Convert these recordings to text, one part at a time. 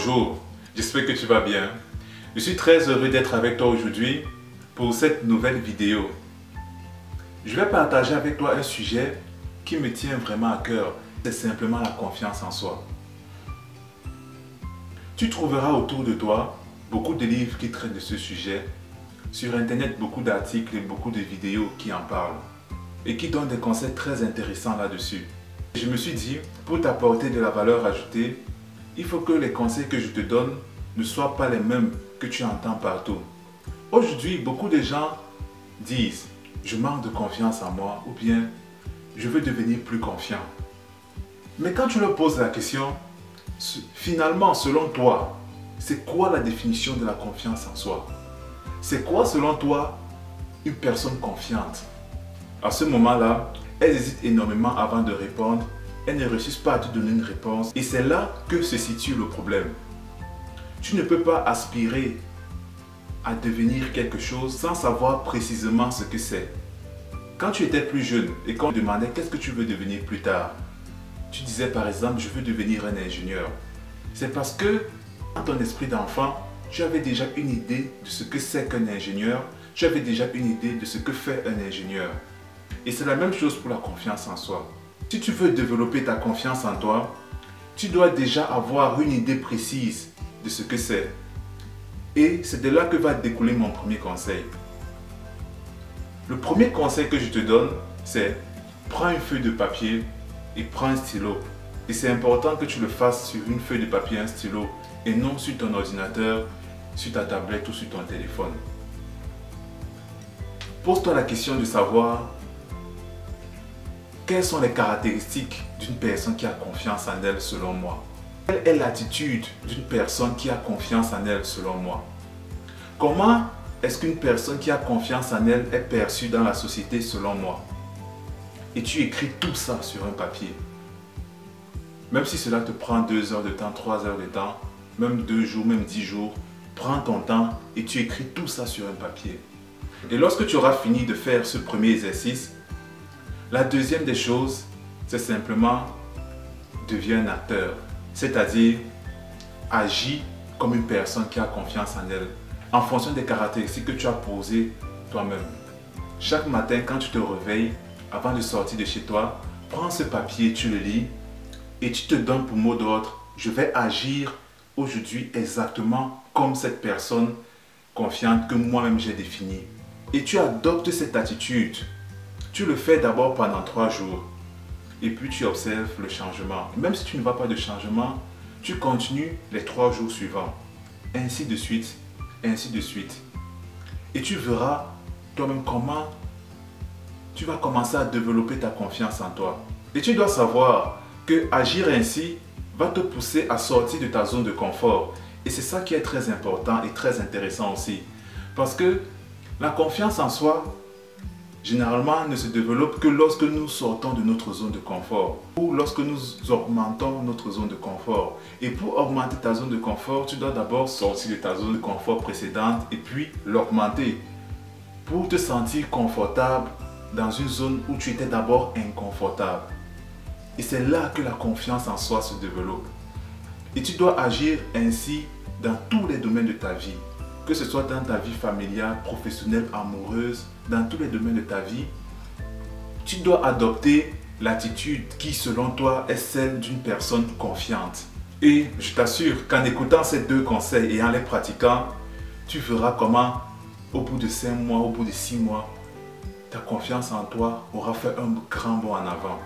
bonjour, j'espère que tu vas bien. Je suis très heureux d'être avec toi aujourd'hui pour cette nouvelle vidéo. Je vais partager avec toi un sujet qui me tient vraiment à cœur, c'est simplement la confiance en soi. Tu trouveras autour de toi beaucoup de livres qui traitent de ce sujet, sur internet beaucoup d'articles et beaucoup de vidéos qui en parlent et qui donnent des conseils très intéressants là-dessus. Je me suis dit, pour t'apporter de la valeur ajoutée, il faut que les conseils que je te donne ne soient pas les mêmes que tu entends partout. Aujourd'hui, beaucoup de gens disent je manque de confiance en moi ou bien je veux devenir plus confiant. Mais quand tu leur poses la question, finalement, selon toi, c'est quoi la définition de la confiance en soi? C'est quoi, selon toi, une personne confiante? À ce moment-là, elles hésitent énormément avant de répondre elles ne réussissent pas à te donner une réponse. Et c'est là que se situe le problème. Tu ne peux pas aspirer à devenir quelque chose sans savoir précisément ce que c'est. Quand tu étais plus jeune et qu'on te demandait qu'est-ce que tu veux devenir plus tard, tu disais par exemple je veux devenir un ingénieur. C'est parce que dans ton esprit d'enfant, tu avais déjà une idée de ce que c'est qu'un ingénieur, tu avais déjà une idée de ce que fait un ingénieur. Et c'est la même chose pour la confiance en soi. Si tu veux développer ta confiance en toi, tu dois déjà avoir une idée précise de ce que c'est. Et c'est de là que va découler mon premier conseil. Le premier conseil que je te donne, c'est prends une feuille de papier et prends un stylo. Et c'est important que tu le fasses sur une feuille de papier et un stylo et non sur ton ordinateur, sur ta tablette ou sur ton téléphone. Pose-toi la question de savoir quelles sont les caractéristiques d'une personne qui a confiance en elle selon moi? Quelle est l'attitude d'une personne qui a confiance en elle selon moi? Comment est-ce qu'une personne qui a confiance en elle est perçue dans la société selon moi? Et tu écris tout ça sur un papier. Même si cela te prend deux heures de temps, trois heures de temps, même deux jours, même dix jours, prends ton temps et tu écris tout ça sur un papier. Et lorsque tu auras fini de faire ce premier exercice, la deuxième des choses, c'est simplement deviens un acteur, c'est-à-dire agis comme une personne qui a confiance en elle, en fonction des caractéristiques que tu as posées toi-même. Chaque matin, quand tu te réveilles, avant de sortir de chez toi, prends ce papier, tu le lis et tu te donnes pour mot d'ordre, je vais agir aujourd'hui exactement comme cette personne confiante que moi-même j'ai définie. Et tu adoptes cette attitude tu le fais d'abord pendant trois jours et puis tu observes le changement. Même si tu ne vois pas de changement, tu continues les trois jours suivants. Ainsi de suite, ainsi de suite. Et tu verras toi-même comment tu vas commencer à développer ta confiance en toi. Et tu dois savoir que agir ainsi va te pousser à sortir de ta zone de confort. Et c'est ça qui est très important et très intéressant aussi. Parce que la confiance en soi, généralement ne se développe que lorsque nous sortons de notre zone de confort ou lorsque nous augmentons notre zone de confort. Et pour augmenter ta zone de confort, tu dois d'abord sortir de ta zone de confort précédente et puis l'augmenter pour te sentir confortable dans une zone où tu étais d'abord inconfortable. Et c'est là que la confiance en soi se développe. Et tu dois agir ainsi dans tous les domaines de ta vie que ce soit dans ta vie familiale, professionnelle, amoureuse, dans tous les domaines de ta vie, tu dois adopter l'attitude qui, selon toi, est celle d'une personne confiante. Et je t'assure qu'en écoutant ces deux conseils et en les pratiquant, tu verras comment, au bout de cinq mois, au bout de six mois, ta confiance en toi aura fait un grand bond en avant.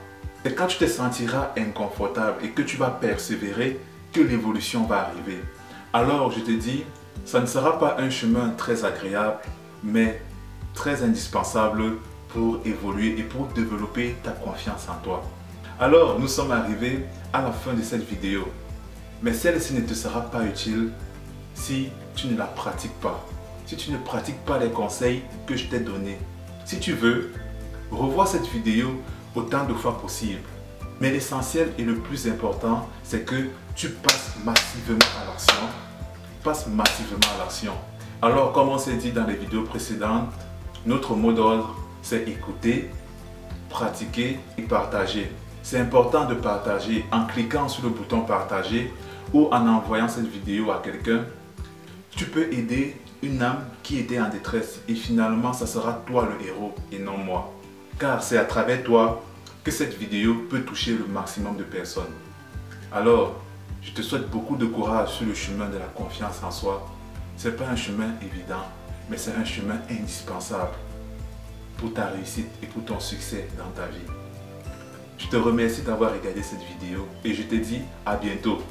Et quand tu te sentiras inconfortable et que tu vas persévérer, que l'évolution va arriver. Alors, je te dis, ça ne sera pas un chemin très agréable, mais très indispensable pour évoluer et pour développer ta confiance en toi. Alors, nous sommes arrivés à la fin de cette vidéo. Mais celle-ci ne te sera pas utile si tu ne la pratiques pas. Si tu ne pratiques pas les conseils que je t'ai donnés. Si tu veux, revois cette vidéo autant de fois possible. Mais l'essentiel et le plus important, c'est que tu passes massivement à l'action passe massivement à l'action. Alors, comme on s'est dit dans les vidéos précédentes, notre mot d'ordre, c'est écouter, pratiquer et partager. c'est important de partager en cliquant sur le bouton partager ou en envoyant cette vidéo à quelqu'un. Tu peux aider une âme qui était en détresse et finalement, ça sera toi le héros et non moi. Car c'est à travers toi que cette vidéo peut toucher le maximum de personnes. Alors, je te souhaite beaucoup de courage sur le chemin de la confiance en soi. Ce n'est pas un chemin évident, mais c'est un chemin indispensable pour ta réussite et pour ton succès dans ta vie. Je te remercie d'avoir regardé cette vidéo et je te dis à bientôt